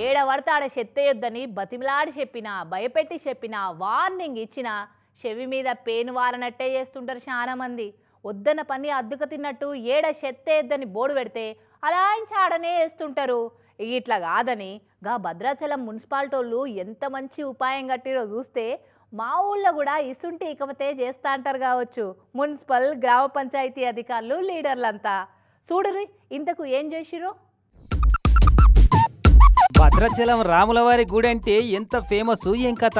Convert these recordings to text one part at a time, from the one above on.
ఏడ చెత్తయొద్దని ఆడ చెత్తేయొద్దని బతిమిలాడి చెప్పినా భయపెట్టి చెప్పినా వార్నింగ్ ఇచ్చినా చెవి మీద పేను వారనట్టే చేస్తుంటారు చాలామంది. వద్దన పని అద్దుక తిన్నట్టు ఏడ చెత్తేయొద్దని బోర్డు పెడితే అలా ఆడనే వేస్తుంటారు. ఇట్లా కాదని గా భద్రాచలం మున్సిపాలిటోళ్ళు ఎంత మంచి ఉపాయం కట్టిరో చూస్తే మా ఊళ్ళో కూడా ఇసుంటి ఇకపోతే చేస్తా అంటారు కావచ్చు. మున్సిపల్ గ్రామ పంచాయతీ అధికారులు లీడర్లంతా. చూడరి ఇంతకు ఏం చేసిరో భద్రాచలం రాములవారి గుడి అంటే ఎంత ఫేమస్? ఏం కథ?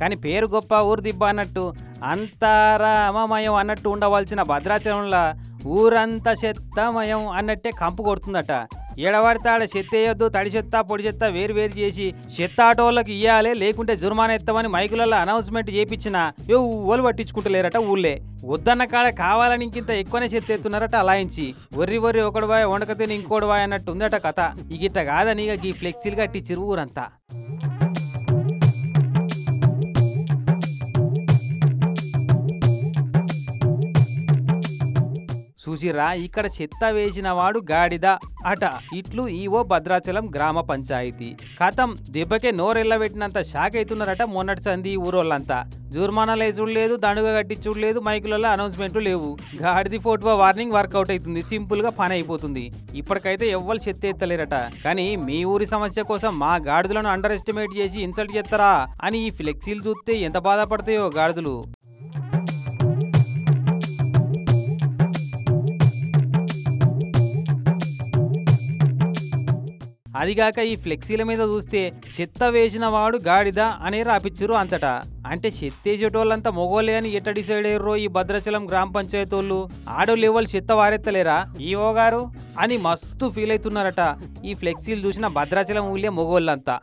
కానీ పేరు గొప్ప ఊరు దిబ్బ అన్నట్టు అంతారామమయం అన్నట్టు ఉండవలసిన భద్రాచలంలో ఊరంతా చెత్తమయం అన్నట్టే కంపు కొడుతుందట. ఏడవాడితే ఆడ చెత్త వేయొద్దు తడి చెత్త పొడి చెత్త వేరు వేరు చేసి చెత్త ఆటోళ్ళకి ఇయ్యాలి లేకుంటే జుర్మానా ఎత్తామని మైకులలో అనౌన్స్మెంట్ చేపించిన ఎవ్వలు పట్టించుకుంటలేరట ఊళ్ళే. వద్దన్న కాడ కావాలని ఇంకింత ఎక్కువనే చెత్త ఎత్తున్నారట అలాయించి. ఒర్రి ఒర్రి ఒకడు వాయ వండక తిని ఇంకోడు వాయ అన్నట్టు ఉందట కథ. ఇక ఇట్ట కాదని ఇక ఈ ఫ్లెక్సీలు కట్టి ఊరంతా. చూసిరా ఇక్కడ చెత్త వేసిన వాడు గాడిద అట. ఇట్లు ఈవో భద్రాచలం గ్రామ పంచాయతీ. కథం దెబ్బకే నోరెళ్ళబెట్టినంత షాక్ అవుతున్నారట మొన్నటి సంది ఊరోళ్ళంతా. జుర్మానాలు వేసుడు లేదు దండుగా కట్టించుడలేదు మైకులలో అనౌన్స్మెంట్లు లేవు. గాడిది ఫోటో వార్నింగ్ వర్కౌట్ అవుతుంది సింపుల్గా పని అయిపోతుంది. ఇప్పటికైతే ఎవ్వరు చెత్త ఎత్తలేరట. కానీ మీ ఊరి సమస్య కోసం మా గాడిదలను అండర్ ఎస్టిమేట్ చేసి ఇన్సల్ట్ చేస్తారా? అని ఈ ఫ్లెక్సీలు చూస్తే ఎంత బాధపడతాయో గాడిదలు. అదిగాక ఈ ఫ్లెక్సీల మీద చూస్తే చెత్త వేసిన వాడు గాడిద అని రాపిచ్చురు అంతటా. అంటే చెత్తేసేటోళ్ళంతా మొగోలే అని ఎట్ట డిసైడ్ అయ్యారో ఈ భద్రాచలం గ్రామ పంచాయతీ వాళ్ళు ఆడోళ్ళు ఎవరు చెత్త వారెత్తలేరా? ఈవో గారు? అని మస్తు ఫీల్ అవుతున్నారట ఈ ఫ్లెక్సీలు చూసిన భద్రాచలం ఊళ్ళే మొగోళ్ళంతా.